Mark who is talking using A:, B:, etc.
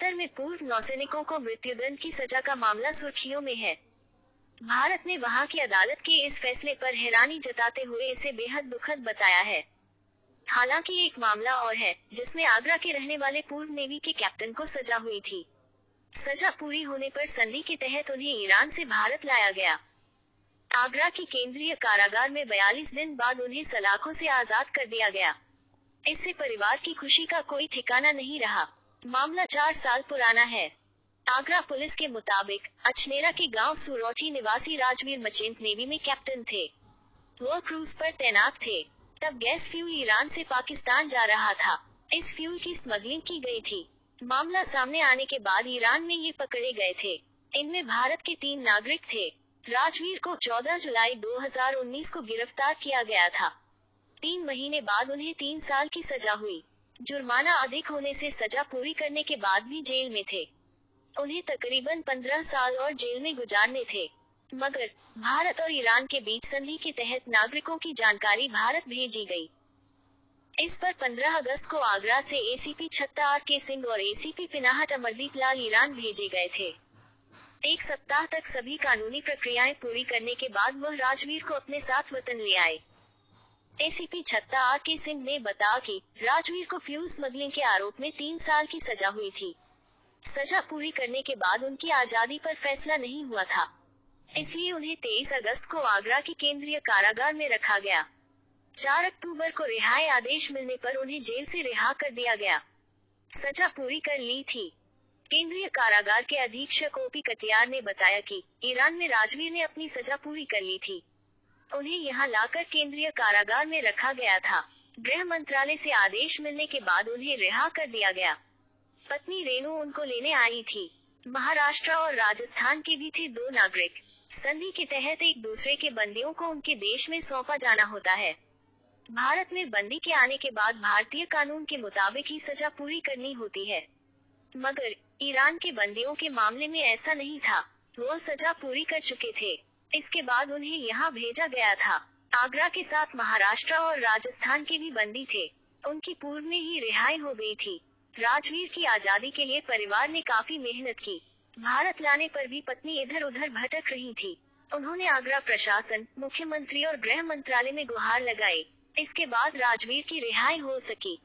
A: Qatar में पूर्व नौसैनिकों को मृत्युदंड की सजा का मामला सुर्खियों में है। भारत ने वहाँ की अदालत के इस फैसले पर हैरानी जताते हुए इसे बेहद दुखद बताया है। हालाँकि एक मामला और है, जिसमें आगरा के रहने वाले पूर्व नेवी के कैप्टन को सजा हुई थी। सजा पूरी होने पर संधि के तहत उन्हें ईरान से भारत लाया गया। आगरा के केंद्रीय कारागार में 42 दिन बाद उन्हें सलाखों से आज़ाद कर दिया गया। इससे परिवार की खुशी का कोई ठिकाना नहीं रहा। मामला चार साल पुराना है। आगरा पुलिस के मुताबिक अछनेरा के गाँव सुरौठी निवासी राजवीर मचेंत नेवी में कैप्टन थे। वो क्रूज पर तैनात थे। तब गैस फ्यूल ईरान से पाकिस्तान जा रहा था। इस फ्यूल की स्मगलिंग की गई थी। मामला सामने आने के बाद ईरान में ये पकड़े गए थे। इनमें भारत के तीन नागरिक थे। राजवीर को 14 जुलाई 2019 को गिरफ़्तार किया गया था। तीन महीने बाद उन्हें तीन साल की सजा हुई। जुर्माना अधिक होने से सजा पूरी करने के बाद भी जेल में थे। उन्हें तकरीबन 15 साल और जेल में गुजारने थे। मगर भारत और ईरान के बीच संधि के तहत नागरिकों की जानकारी भारत भेजी गई। इस पर 15 अगस्त को आगरा से एसीपी छत्ता आर के सिंह और एसीपी पिनाहट अमरदीप लाल ईरान भेजे गए थे। एक सप्ताह तक सभी कानूनी प्रक्रियाएँ पूरी करने के बाद वह राजवीर को अपने साथ वतन ले आए। एसीपी छत्ता आर के सिंह ने बताया कि राजवीर को फ्यूल स्मगलिंग के आरोप में तीन साल की सजा हुई थी। सजा पूरी करने के बाद उनकी आज़ादी पर फैसला नहीं हुआ था। इसलिए उन्हें 23 अगस्त को आगरा के केंद्रीय कारागार में रखा गया। चार अक्टूबर को रिहाई आदेश मिलने पर उन्हें जेल से रिहा कर दिया गया। सजा पूरी कर ली थी। केंद्रीय कारागार के अधीक्षक ओपी कटियार ने बताया कि ईरान में राजवीर ने अपनी सजा पूरी कर ली थी। उन्हें यहाँ लाकर केंद्रीय कारागार में रखा गया था। गृह मंत्रालय से आदेश मिलने के बाद उन्हें रिहा कर दिया गया। पत्नी रेणु उनको लेने आई थी। महाराष्ट्र और राजस्थान के भी थे दो नागरिक। संधि के तहत एक दूसरे के बंदियों को उनके देश में सौंपा जाना होता है। भारत में बंदी के आने के बाद भारतीय कानून के मुताबिक ही सजा पूरी करनी होती है। मगर ईरान के बंदियों के मामले में ऐसा नहीं था। वो सजा पूरी कर चुके थे। इसके बाद उन्हें यहाँ भेजा गया था। आगरा के साथ महाराष्ट्र और राजस्थान के भी बंदी थे। उनकी पूर्व में ही रिहाई हो गई थी। राजवीर की आज़ादी के लिए परिवार ने काफ़ी मेहनत की। भारत लाने पर भी पत्नी इधर उधर भटक रही थी। उन्होंने आगरा प्रशासन, मुख्यमंत्री और गृह मंत्रालय में गुहार लगाई। इसके बाद राजवीर की रिहाई हो सकी।